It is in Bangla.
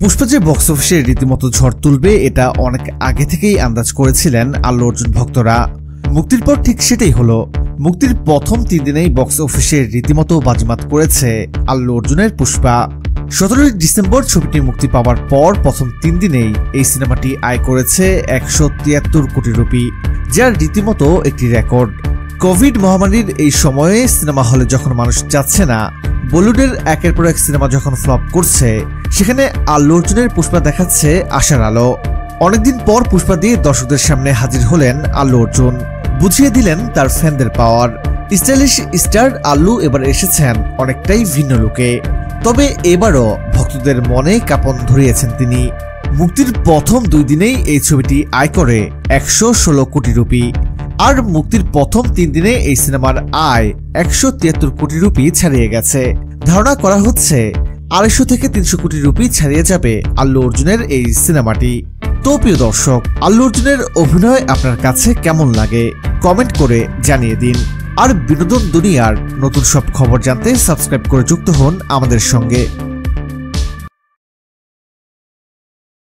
পুষ্পা যে বক্স অফিসে রীতিমতো ঝড় তুলবে, এটা অনেক আগে থেকেই আন্দাজ করেছিলেন আল্লু অর্জুন ভক্তরা। মুক্তির পর ঠিক সেটাই হলো। মুক্তির প্রথম তিন দিনেই বক্স অফিসে রীতিমতো বাজিমাত করেছে আল্লু অর্জুনের পুষ্পা। সতেরোই ডিসেম্বর ছবিটি মুক্তি পাওয়ার পর প্রথম তিন দিনেই এই সিনেমাটি আয় করেছে একশো তিয়াত্তর কোটি রুপি, যার রীতিমতো একটি রেকর্ড কোভিড মহামারীর এই সময়ে সিনেমা হলে যখন মানুষ যাচ্ছে না বলিউডের একের পর এক সিনেমা যখন ফ্লপ করছে, সেখানে আল্লু অর্জুনের পুষ্পা দেখাচ্ছে আশার আলো। অনেকদিন পর পুষ্পা দিয়ে দর্শকদের সামনে হাজির হলেন আল্লু অর্জুন। বুঝিয়ে দিলেন তার ফ্যানদের পাওয়ার। স্টাইলিশ স্টার আল্লু এবার এসেছেন অনেকটাই ভিন্ন লোকে। তবে এবারও ভক্তদের মনে কাপন ধরিয়েছেন তিনি। মুক্তির প্রথম দুই দিনেই এই ছবিটি আয় করে একশো ষোলো কোটি রুপি। আর মুক্তির প্রথম তিন দিনে এই সিনেমার আয় একশো তিয়াত্তর কোটি রুপি ছাড়িয়ে গেছে। ধারণা করা হচ্ছে আড়াইশো থেকে তিনশো কোটি রুপি ছাড়িয়ে যাবে আল্লু অর্জুনের এই সিনেমাটি। তো প্রিয় দর্শক, আল্লু অর্জুনের অভিনয় আপনার কাছে কেমন লাগে? কমেন্ট করে জানিয়ে দিন। আর বিনোদন দুনিয়ার নতুন সব খবর জানতে সাবস্ক্রাইব করে যুক্ত হন আমাদের সঙ্গে।